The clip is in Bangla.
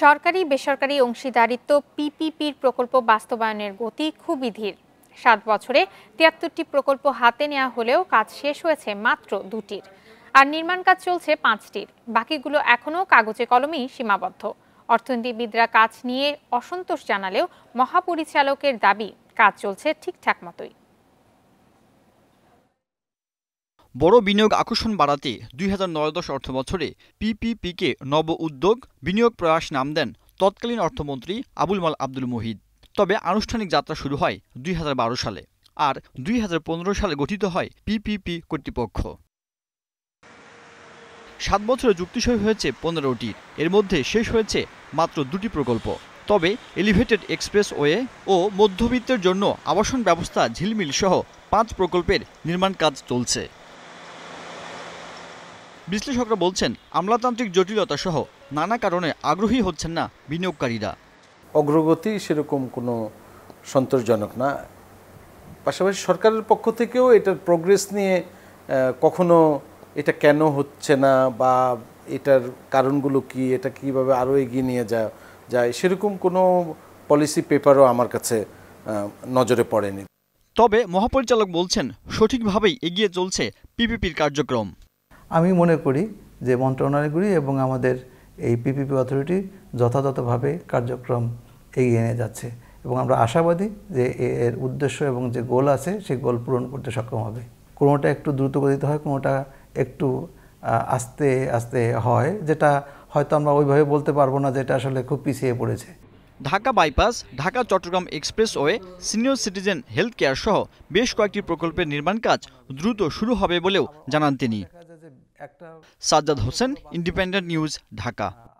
সরকারি, বেসরকারি অংশীদারিত্ব পিপিপির প্রকল্প বাস্তবায়নের গতি খুবই ধীর। সাত বছরে তিয়াত্তরটি প্রকল্প হাতে নেওয়া হলেও কাজ শেষ হয়েছে মাত্র দুটির। আর নির্মাণ কাজ চলছে পাঁচটির। বাকিগুলো এখনও কাগজে কলমেই সীমাবদ্ধ। অর্থনীতিবিদরা কাজ নিয়ে অসন্তোষ জানালেও মহাপরিচালকের দাবি, কাজ চলছে ঠিকঠাক মতোই। বড় বিনিয়োগ আকর্ষণ বাড়াতে দুই হাজার নয় দশ অর্থ বছরে পিপিপিকে নব উদ্যোগ বিনিয়োগ প্রয়াস নাম দেন তৎকালীন অর্থমন্ত্রী আবুল মাল আব্দুল মুহিদ তবে আনুষ্ঠানিক যাত্রা শুরু হয় দুই হাজার বারো সালে আর দুই হাজার পনেরো সালে গঠিত হয় পিপিপি কর্তৃপক্ষ। সাত বছরে যুক্তিসই হয়েছে পনেরোটি। এর মধ্যে শেষ হয়েছে মাত্র দুটি প্রকল্প। তবে এলিভেটেড এক্সপ্রেসওয়ে ও মধ্যবিত্তের জন্য আবাসন ব্যবস্থা ঝিলমিল সহ পাঁচ প্রকল্পের নির্মাণ কাজ চলছে। বিশ্লেষকরা বলছেন আমলাতান্ত্রিক জটিলতা সহ নানা কারণে আগ্রহী হচ্ছেন না বিনিয়োগকারীরা। অগ্রগতি সেরকম কোনো সন্তোষজনক না। পাশাপাশি সরকারের পক্ষ থেকেও এটার প্রোগ্রেস নিয়ে কখনো এটা কেন হচ্ছে না বা এটার কারণগুলো কি এটা কীভাবে আরও এগিয়ে নিয়ে যা যায় সেরকম কোনো পলিসি পেপারও আমার কাছে নজরে পড়েনি। তবে মহাপরিচালক বলছেন সঠিকভাবেই এগিয়ে চলছে পিপিপির কার্যক্রম। আমি মনে করি যে মন্ত্রণালয়গুলি এবং আমাদের এই পিপিপি অথরিটি যথাযথভাবে কার্যক্রম এগিয়ে নিয়ে যাচ্ছে এবং আমরা আশাবাদী যে এর উদ্দেশ্য এবং যে গোল আছে সেই গোল পূরণ করতে সক্ষম হবে। কোনোটা একটু দ্রুত গতিতে হয়, কোনোটা একটু আস্তে আস্তে হয়, যেটা হয়তো আমরা ওইভাবে বলতে পারব না যেটা আসলে খুব পিছিয়ে পড়েছে। Dhaka bypass, Dhaka Chattogram expressway, senior citizen health care সহ বেশ কয়েকটি প্রকল্পের নির্মাণ কাজ দ্রুত শুরু হবে বলেও জানান তিনি। সাজ্জাদ হোসেন ইন্ডিপেন্ডেন্ট নিউজ ঢাকা আট দশটা